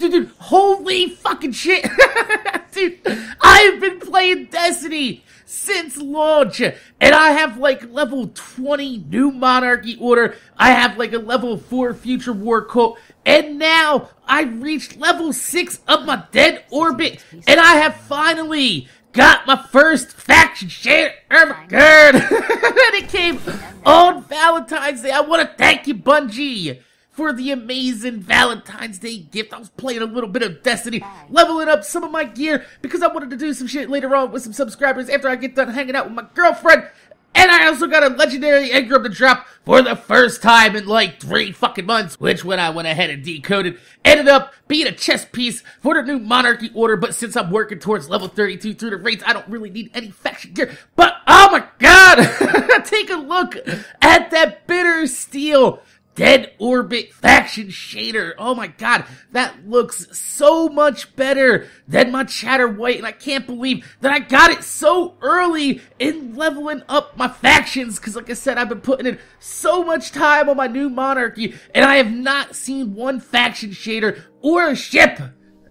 dude, dude, holy fucking shit. dude, I've been playing Destiny since launch, and I have like level 20 new monarchy order. I have like a level 4 future war cult, and now I've reached level 6 of my dead orbit, and I have finally got my first faction share. My god! and it came on Valentine's Day. I want to thank you, Bungie for the amazing Valentine's Day gift. I was playing a little bit of Destiny, leveling up some of my gear because I wanted to do some shit later on with some subscribers after I get done hanging out with my girlfriend. And I also got a legendary engram to drop for the first time in like three fucking months, which when I went ahead and decoded, ended up being a chess piece for the new monarchy order. But since I'm working towards level 32 through the raids, I don't really need any faction gear. But oh my god! Take a look at that bitter steel Dead Orbit Faction Shader. Oh my god, that looks so much better than my Chatter White, and I can't believe that I got it so early in leveling up my factions, because like I said, I've been putting in so much time on my new Monarchy, and I have not seen one faction shader or a ship,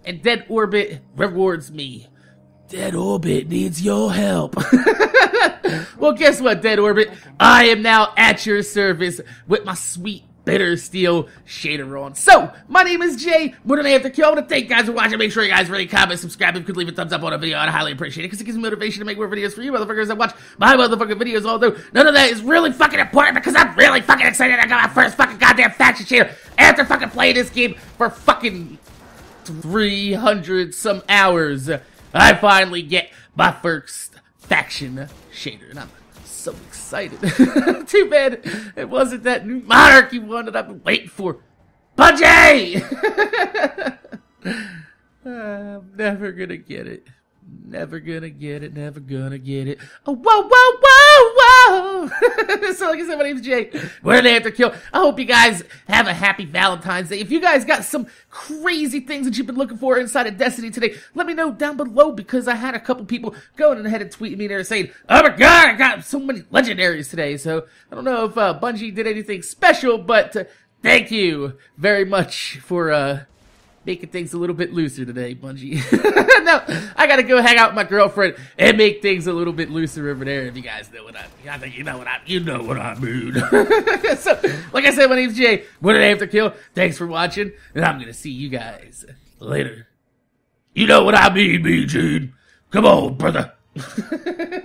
and Dead Orbit rewards me. Dead Orbit needs your help. well, guess what, Dead Orbit? I am now at your service with my sweet bitter steel shader on. So, my name is Jay. MorninAfterKill. Want to thank you guys for watching. Make sure you guys really comment, subscribe. If you could leave a thumbs up on a video, I'd highly appreciate it because it gives me motivation to make more videos for you motherfuckers that watch my motherfucking videos. Although none of that is really fucking important because I'm really fucking excited. I got my first fucking goddamn faction shader after fucking playing this game for fucking 300 some hours. I finally get my first faction shader, and I'm so excited. Too bad it wasn't that new monarchy one that I've been waiting for. Bungie! I'm never gonna get it. Never gonna get it, never gonna get it. Oh, whoa, whoa, whoa, whoa! so, like I said, my name's Jay. MorninAfterKill. I hope you guys have a happy Valentine's Day. If you guys got some crazy things that you've been looking for inside of Destiny today, let me know down below because I had a couple people going ahead and tweeting me there saying, Oh my god, I got so many legendaries today. So, I don't know if uh, Bungie did anything special, but uh, thank you very much for, uh, making things a little bit looser today, Bungie. no, I gotta go hang out with my girlfriend and make things a little bit looser over there. If you guys know what I mean, I think you know what I, you know what I mean. so, like I said, my name's Jay. What did I kill? Thanks for watching, and I'm gonna see you guys later. You know what I mean, me. Come on, brother.